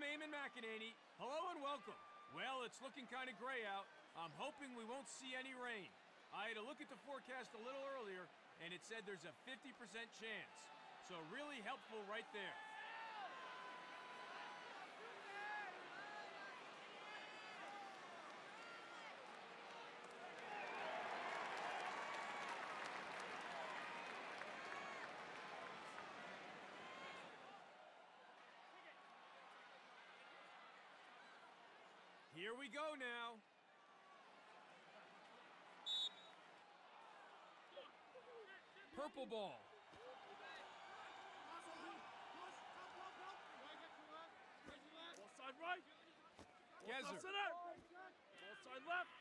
I'm Eamon McEnany. Hello and welcome. Well, it's looking kind of gray out. I'm hoping we won't see any rain. I had a look at the forecast a little earlier, and it said there's a 50% chance. So really helpful right there. Here we go now. Purple ball. Ball side right. Gezer. Ball side left.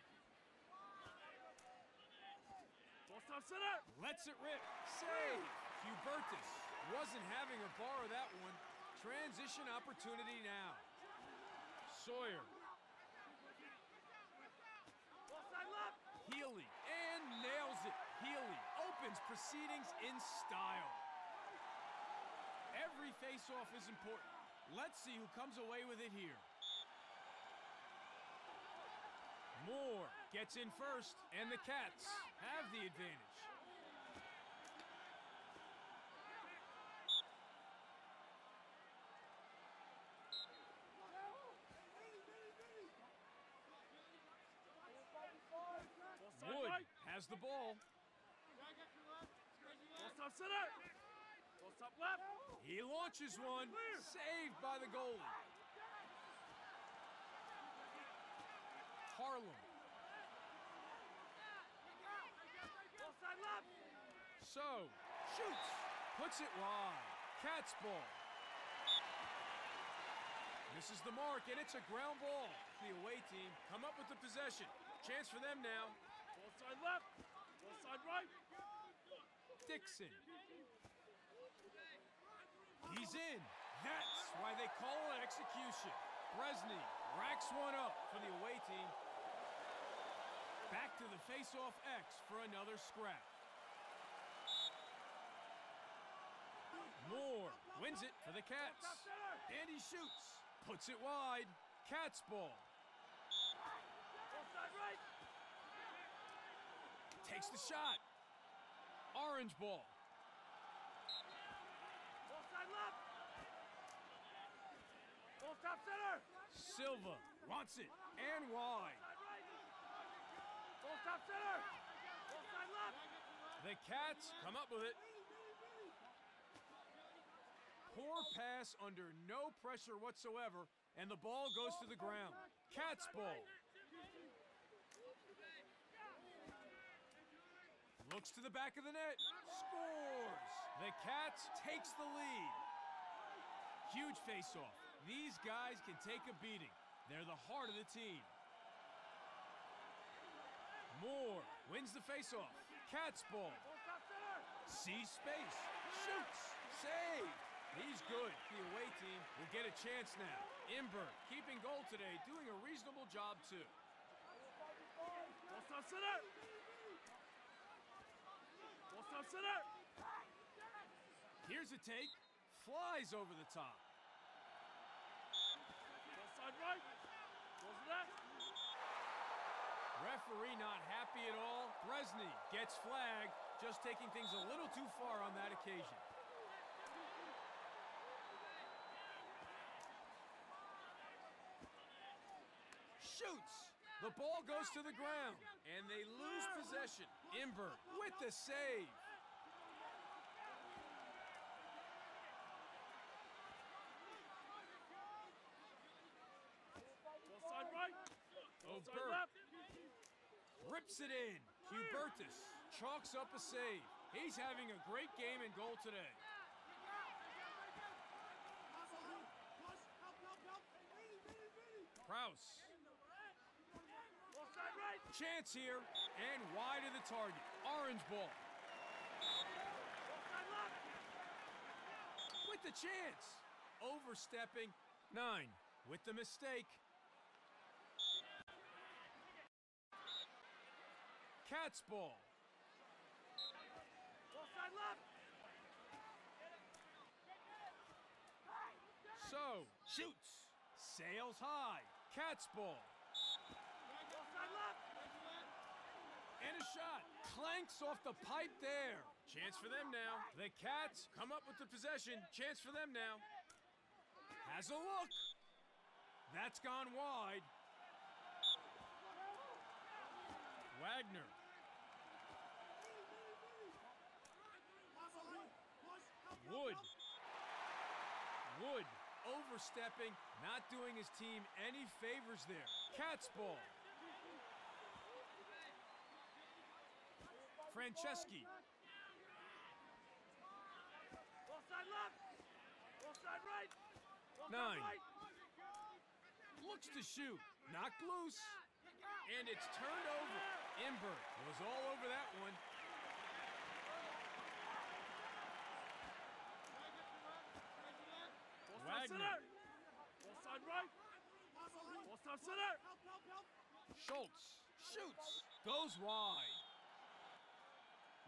Ball top center. Lets it rip. Save. Hubertus wasn't having her borrow that one. Transition opportunity now. Sawyer. Ball side left. Healy. And nails it. Healy opens proceedings in style. Every face-off is important. Let's see who comes away with it here. Moore gets in first, and the Cats have the advantage. Ball side Wood right. Has the ball. Ball top center. Ball top left. He launches one. Saved by the goalie. Harlem. Ball side left. So, shoots. Puts it wide. Cat's ball. Misses the mark, and it's a ground ball. The away team come up with the possession. Chance for them now. Side left. Side right. Dixon. He's in. That's why they call it execution. Bresny racks one up for the away team. Back to the face-off X for another scrap. Moore wins it for the Cats. And he shoots. Puts it wide. Cats. Ball side right. Takes the shot. Orange ball. Ball side left. Ball top center. Silva wants it. And wide. Ball top center. Ball side left. The Cats come up with it. Poor pass under no pressure whatsoever, and the ball goes to the ground. Cats ball. Looks to the back of the net. Scores. The Cats takes the lead. Huge face-off. These guys can take a beating. They're the heart of the team. Moore wins the face-off. Cats ball. Sees space. Shoots. Save. He's good. The away team will get a chance now. Imbert keeping goal today, doing a reasonable job too. Top center. Here's a take. Flies over the top. Ball side right. Goes left. Referee not happy at all. Bresny gets flagged, just taking things a little too far on that occasion. Shoots. The ball goes to the ground, and they lose possession. Imbert with the save. Side right. Left. rips it in. Hubertus chalks up a save. He's having a great game in goal today. Kraus. Chance here, and wide of the target. Orange ball. With the chance. Overstepping. Nine. With the mistake. Cat's ball. So, shoots. Sails high. Cat's. Ball side left. And a shot. Clanks off the pipe there. Chance for them now. The Cats come up with the possession. Chance for them now. Has a look. That's gone wide. Wagner. Wood. Wood overstepping, not doing his team any favors there. Cat's ball. Franceschi. Left. Right. Nine. Looks to shoot. Knocked loose. And it's turned over. Imbert was all over that one. Wagner. center. Ball side right. Ball side center. Schultz shoots. Goes wide.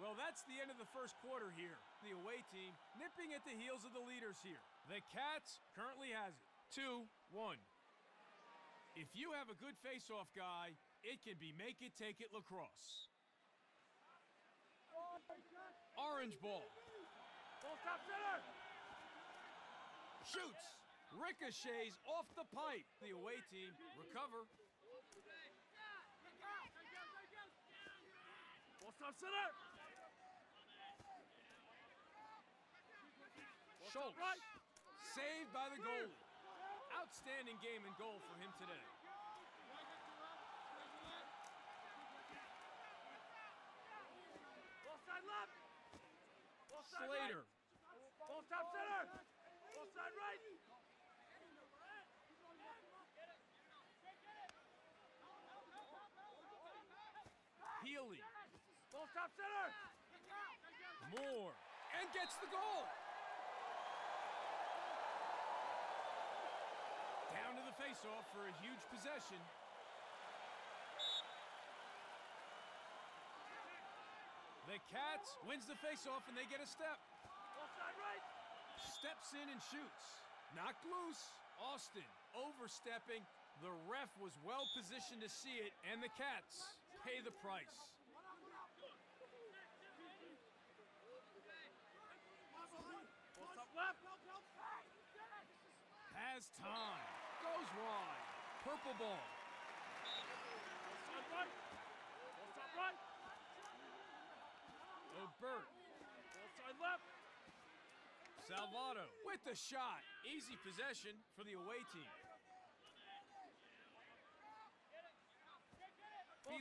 Well, that's the end of the first quarter here. The away team nipping at the heels of the leaders here. The Cats currently has it. 2 1. If you have a good face-off guy, it can be make it, take it lacrosse. Orange ball. Ball top center. Shoots. Ricochets off the pipe. The away team recover. Ball top center. Ball top Schultz. right. Saved by the goalie. Outstanding game and goal for him today. Ball side left. Ball side Slater. right. Ball top center. Ball side right. Healy. Ball top center. Moore. And gets the goal. Down to the faceoff for a huge possession. The Cats wins the faceoff and they get a step. Ball side right. Steps in and shoots. Knocked loose. Austin overstepping. The ref was well positioned to see it, and the Cats pay the price. Ball top left. Has time. Goes wide. Purple ball. Ball right. Top right. O'Bert. Ball side left. Salvato with the shot. Easy possession for the away team.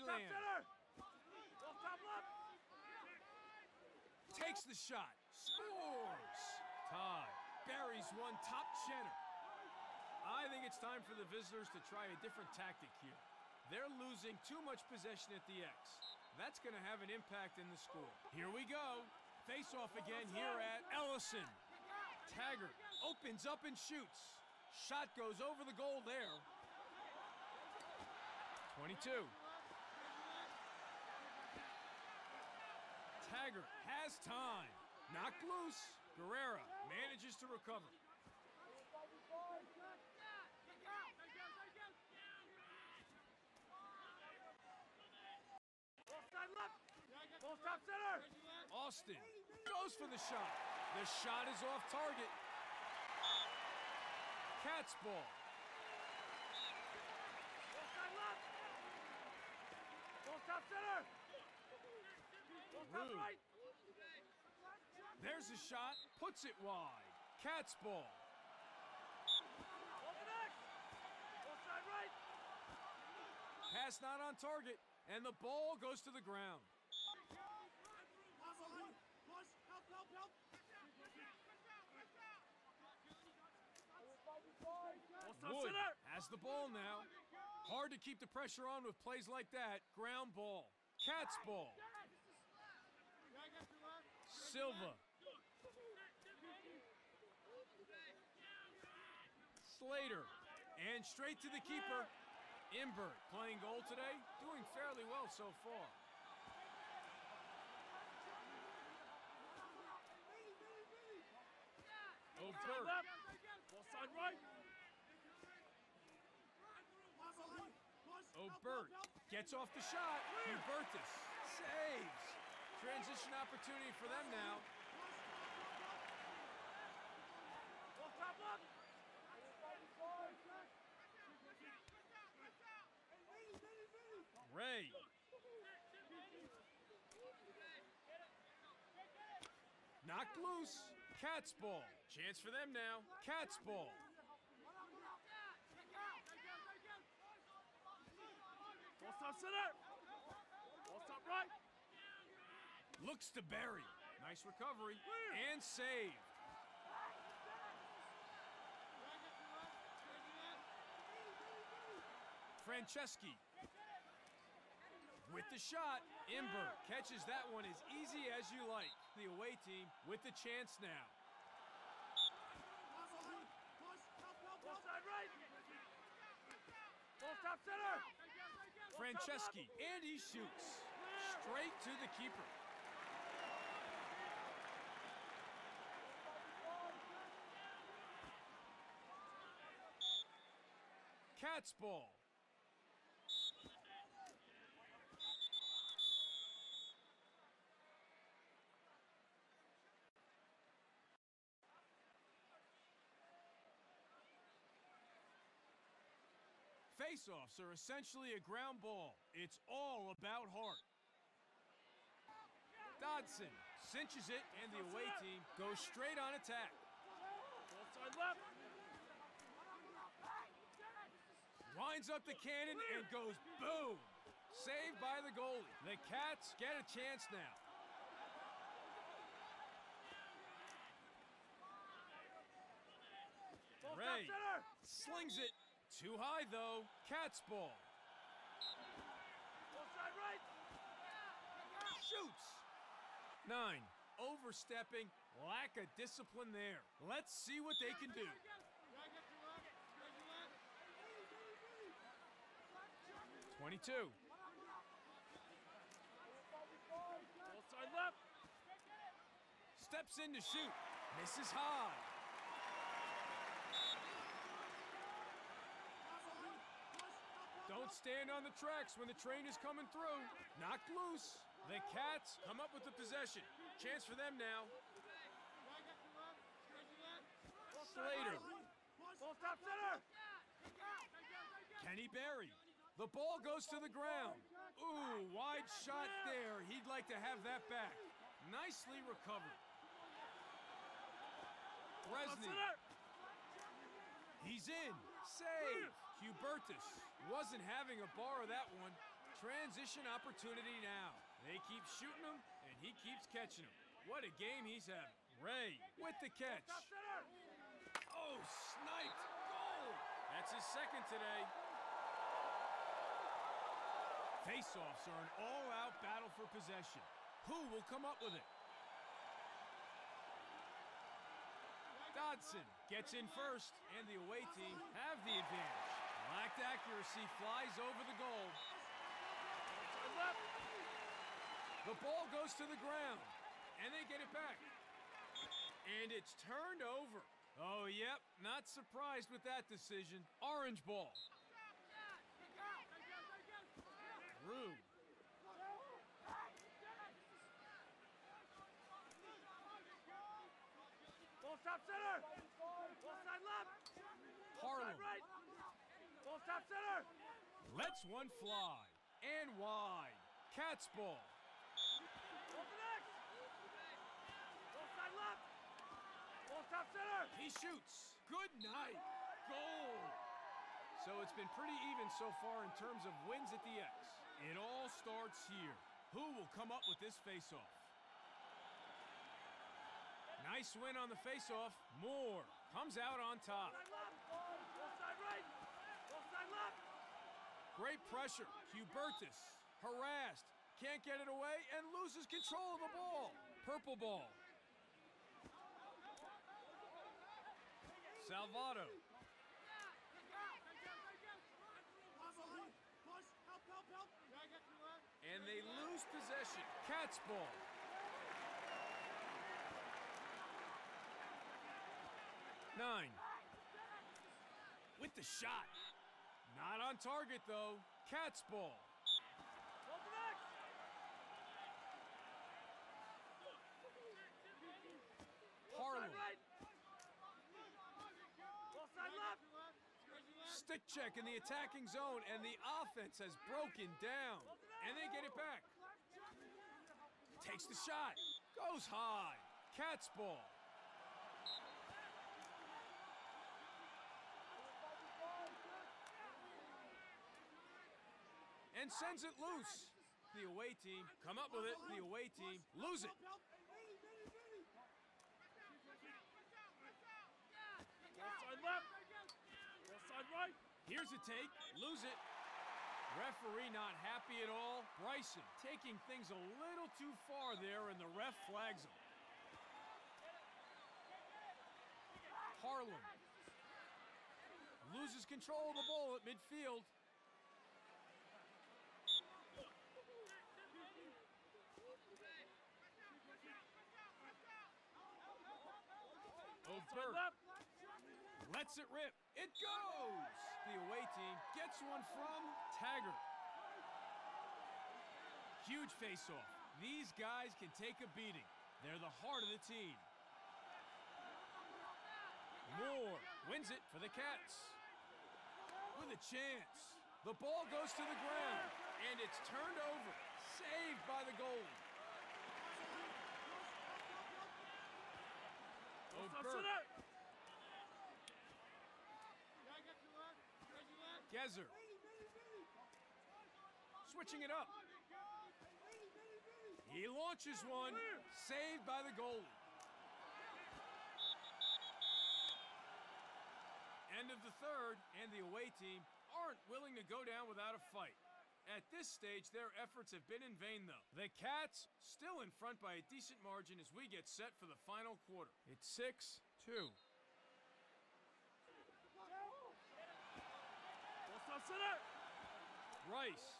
Left. takes the shot. Scores. Tie. Buries one top center. I think it's time for the visitors to try a different tactic here. They're losing too much possession at the X. That's going to have an impact in the score. Here we go. Face off again here at Ellison. Taggart opens up and shoots. Shot goes over the goal there. 22. Taggart has time. Knocked loose. Guerrera manages to recover. Ball side left. Ball center. Austin goes for the shot. The shot is off target. Cat's ball. Side left. Center. Ball top Rude. right. There's a shot. Puts it wide. Cat's ball. Ball connect. Ball side right. Pass not on target. And the ball goes to the ground. Ball top Wood has the ball now. Hard to keep the pressure on with plays like that. Ground ball. Cat's ball. Silva. Slater. And straight to the keeper. Imbert playing goal today. Doing fairly well so far. Ball side O'Bert. left. Ball side right. Obert gets off the shot. Hubertus saves. Transition opportunity for them now. Ray. Knocked loose. Cat's ball. Chance for them now. Cat's ball. Ball stop center. Ball stop right. Looks to Barry. Nice recovery. And save. Franceschi. With the shot, Imbert catches that one as easy as you like. The away team with the chance now. Ball side right. Ball stop center. Franceschi, and he shoots. Straight to the keeper. Cat's ball. Face-offs are essentially a ground ball. It's all about heart. Dodson cinches it, and the away team goes straight on attack. Winds up the cannon and goes boom. Saved by the goalie. The Cats get a chance now. Ray. Slings it. Too high, though. Cat's ball. Right. Shoots. Nine. Overstepping. Lack of discipline there. Let's see what they can do. 22. Ball side left. Steps in to shoot. Misses high. Don't stand on the tracks when the train is coming through. Knocked loose. The Cats come up with the possession. Chance for them now. Slater. Ball stop center. Kenny Barry. The ball goes to the ground. Ooh, wide shot there. He'd like to have that back. Nicely recovered. Center. He's in. Save. Hubertus wasn't having a bar of that one. Transition opportunity now. They keep shooting him, and he keeps catching him. What a game he's having. Ray with the catch. Oh, sniped. Goal. That's his second today. Face-offs are an all-out battle for possession. Who will come up with it? Dodson gets in first, and the away team have the advantage. Lacked accuracy flies over the goal. The ball goes to the ground, and they get it back. And it's turned over. Oh, yep, not surprised with that decision. Orange ball. Rude. Ball stop center. Ball side left. Ball side right. Stop center. Lets one fly. And wide. Cat's ball. Ball to next. Ball side left. Ball stop center. He shoots. Good night. Goal. So it's been pretty even so far in terms of wins at the X. It all starts here. Who will come up with this faceoff? Nice win on the faceoff. Moore comes out on top. Side left. Ball side right. Ball side left. Great pressure. Hubertus harassed. Can't get it away and loses control of the ball. Purple ball. Salvato. And they lose possession. Cat's ball. Nine. With the shot. Not on target, though. Cat's ball. Left. Stick check in the attacking zone, and the offense has broken down. And they get it back. Takes the shot. Goes high. Cat's ball. And sends it loose. The away team come up with it. The away team lose it. Ball side left. Ball side right. Here's a take, lose it. Referee not happy at all. Bryson taking things a little too far there, and the ref flags him. Harlem loses control of the ball at midfield. O'Bird left. lets it rip. It goes! The away team gets one from Taggart. Huge face-off. These guys can take a beating. They're the heart of the team. Moore wins it for the Cats. With a chance. The ball goes to the ground, and it's turned over. Saved by the goalie. Ball side O'Bird. center. Gezer. Switching it up. He launches one. Saved by the goalie. End of the third, and the away team aren't willing to go down without a fight. At this stage, their efforts have been in vain, though. The Cats still in front by a decent margin as we get set for the final quarter. It's 6 2. Ball side center. Rice.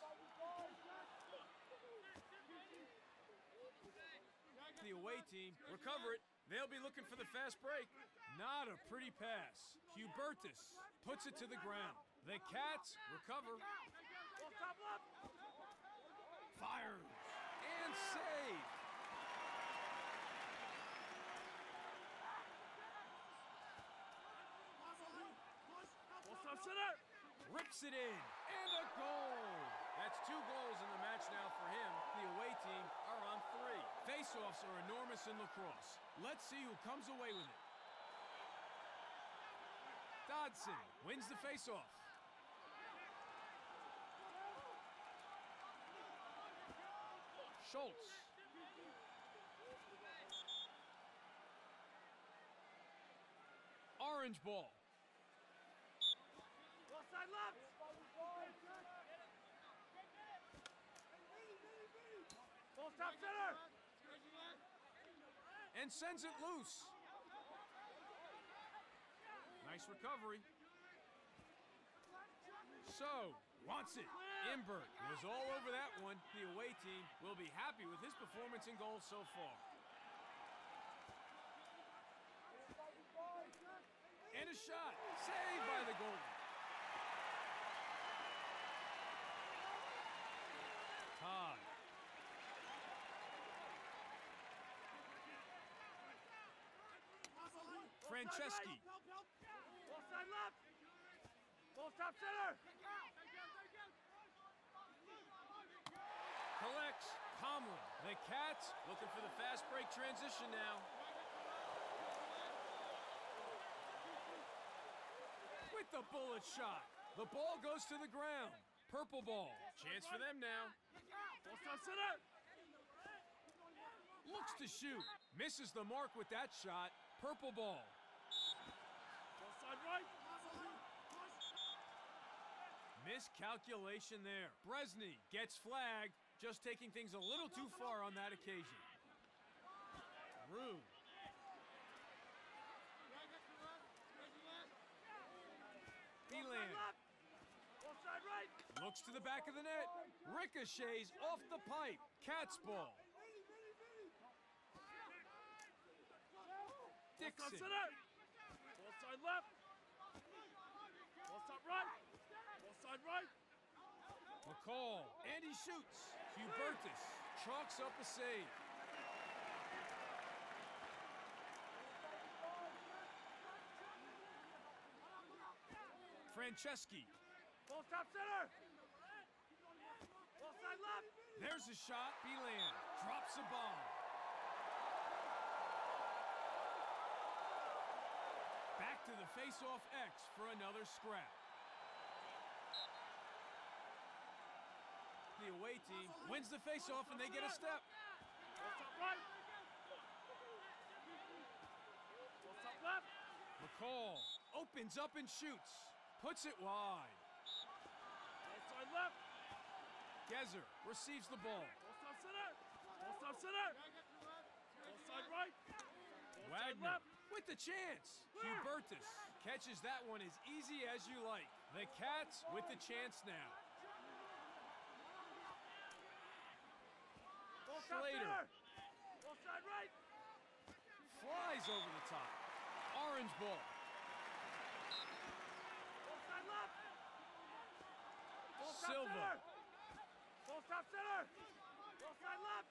The away team recover it. They'll be looking for the fast break. Not a pretty pass. Hubertus puts it to the ground. The Cats recover. Fires, and save. Center. Rips it in, and a goal. That's two goals in the match now for him. The away team are on three. Face-offs are enormous in lacrosse. Let's see who comes away with it. Dodson wins the face-off. Schultz. Orange ball. Ball side left. Ball top center. and sends it loose. Nice recovery. So, wants it. Imbert was all over that one. The away team will be happy with his performance and goal so far. And a shot. Saved by the goalie. Todd. Franceschi. Ball side left. Ball top center. Comlin. The Cats looking for the fast break transition now. With the bullet shot. The ball goes to the ground. Purple ball. Chance for them now. Looks to shoot. Misses the mark with that shot. Purple ball. Miscalculation there. Bresny gets flagged, just taking things a little too far on that occasion. Rue. Ball Belan side left. Ball side right. looks to the back of the net. Ricochets off the pipe. Cat's ball. Dixon. center. Ball side left. Top right. Ball side right. McCall. And he shoots. Hubertus chalks up a save. Franceschi. Ball stop center. Ball side left. There's a shot. Belan drops a bomb. Back to the face-off X for another scrap. Away team wins the face-off and they get a step. McCall opens up and shoots. Puts it wide. Left. Gezer receives the ball. Right. Wagner with the chance. Hubertus catches that one as easy as you like. The Cats with the chance now. Ball stop Slater. center. Side right. Flies over the top. Orange ball. Side left. Ball Silva. Ball stop center. Ball side left.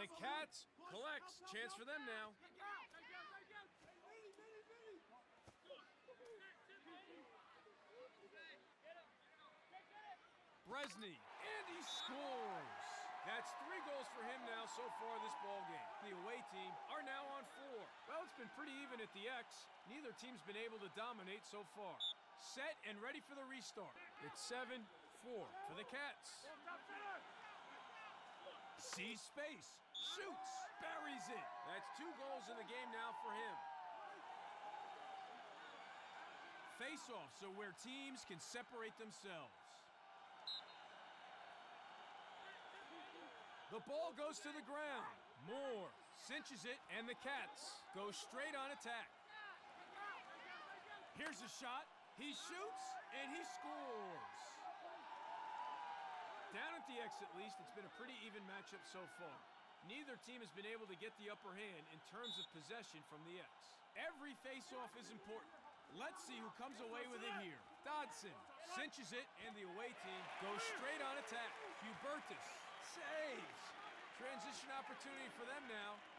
The Cats collects. Chance for them now. Bresny, and he scores. That's three goals for him now so far this ball game. The away team are now on four. Well, it's been pretty even at the X. Neither team's been able to dominate so far. Set and ready for the restart. It's 7-4 for the Cats. Ball stop center. Sees space, shoots, buries it. That's two goals in the game now for him. Face-offs are where teams can separate themselves. The ball goes to the ground. Moore cinches it, and the Cats go straight on attack. Here's a shot. He shoots, and he scores. Down at the X, at least, it's been a pretty even matchup so far. Neither team has been able to get the upper hand in terms of possession from the X. Every face-off is important. Let's see who comes away with it here. Dodson cinches it, and the away team goes straight on attack. Hubertus saves. Transition opportunity for them now.